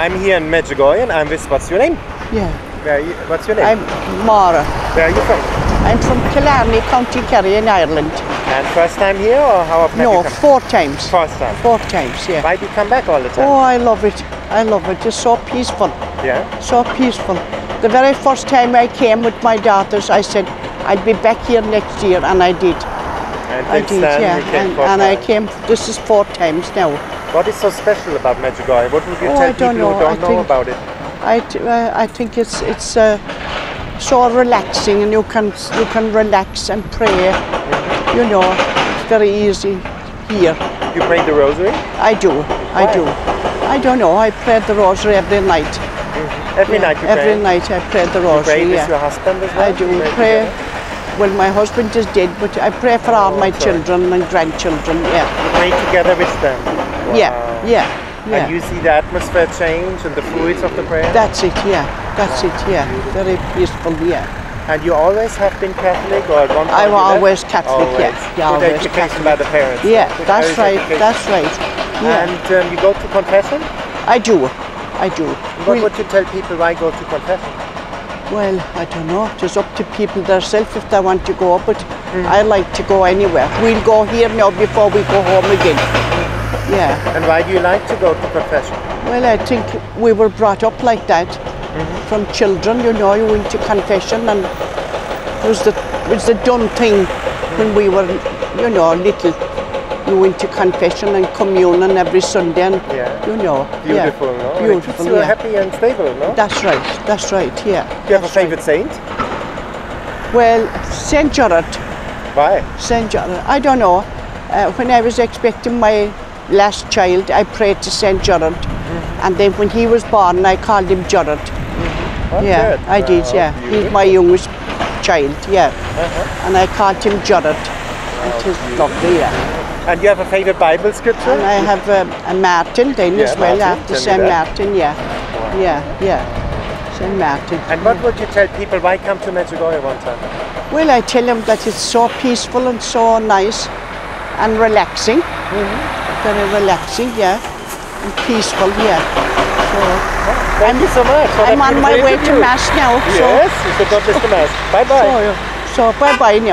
I'm here in Medjugorje and I'm with, what's your name? Yeah. Where you, what's your name? I'm Maura. Where are you from? I'm from Killarney, County Kerry in Ireland. And first time here or how often have No, you come? four times. First time. Four times, yeah. Why do you come back all the time? Oh, I love it. I love it. It's so peaceful. Yeah? So peaceful. The very first time I came with my daughters, I said, I'd be back here next year, and I did. And I did, yeah. you came And, and I came, this is four times now. What is so special about Medjugorje? What would you Oh, tell people know. who don't I know think- about it? I, t- uh, I think it's it's uh, so relaxing, and you can you can relax and pray. You know, it's very easy here. You pray the rosary? I do, I do. I don't know. I pray the rosary every night. Every Yeah, night you every pray? night I pray the You rosary. pray with yeah. your husband as well? I do You pray. Well, my husband is dead, but I pray for all my sorry. children and grandchildren. Yeah, You pray together with them? Yeah, Wow. yeah, yeah. And you see the atmosphere change and the fruits of the prayer? That's it. Yeah, that's it. Yeah, very peaceful. Yeah. and you always have been Catholic or at one I'm you left? always Catholic, yeah. Always. Yeah, Good always education by the parents. Yeah, that's right. education. That's right. Yeah, And um, you go to confession? I do. I do. What We- would you tell people why go to confession? well, I don't know. It's up to people themselves if they want to go, but Hmm. I like to go anywhere. We'll go here now before we go home again. Yeah. And why do you like to go to confession? Well, I think we were brought up like that Mm-hmm. from children. You know, you went to confession, and it was the it was the done thing when we were, you know, little. You went to confession and communion every Sunday, and Yeah. you know, Beautiful, yeah, no? Beautiful, you yeah. happy and stable, no? That's right. That's right. Yeah. do you have a that's right. favorite saint? Well, Saint Gerard. Why? Saint Gerard. I don't know. Uh, when I was expecting my last child, I prayed to Saint Gerard, Mm-hmm. and then when he was born, I called him Gerard. Oh, yeah, good. I did. Wow, Yeah, he's my youngest child. Yeah, Uh-huh. and I called him Gerard. It is lovely. Yeah, And you have a favorite Bible scripture? and I have um, a Martin then Yeah, as well Martin, after Saint. Martin. Yeah, yeah, yeah. Saint Martin. And what would you tell people why come to Medjugorje one time? Well, I tell them that it's so peaceful and so nice and relaxing. Mm-hmm. Very relaxing, yeah. And peaceful, yeah. So Thank you so much. I'm on my way to. Mass now. So, Yes, you should miss the Mass. Bye bye. so, so bye bye now.